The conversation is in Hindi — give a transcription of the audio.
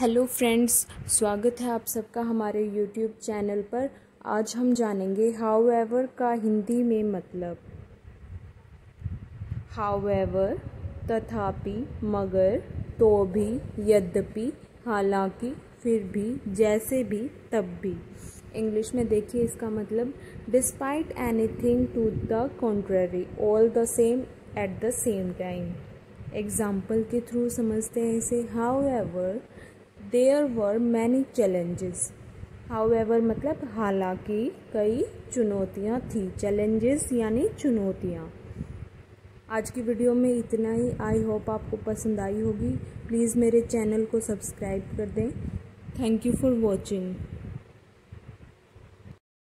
हेलो फ्रेंड्स, स्वागत है आप सबका हमारे यूट्यूब चैनल पर। आज हम जानेंगे हाउ एवर का हिंदी में मतलब। हाउ एवर तथापि मगर तो भी, यद्यपि, हालाँकि, फिर भी, जैसे भी, तब भी। इंग्लिश में देखिए इसका मतलब despite anything to the contrary all the same at the same time example के थ्रू समझते हैं इसे however there were many challenges however मतलब हालाँकि कई चुनौतियाँ थी। चैलेंजेस यानी चुनौतियाँ। आज की वीडियो में इतना ही। आई होप आपको पसंद आई होगी। प्लीज़ मेरे चैनल को सब्सक्राइब कर दें। Thank you for watching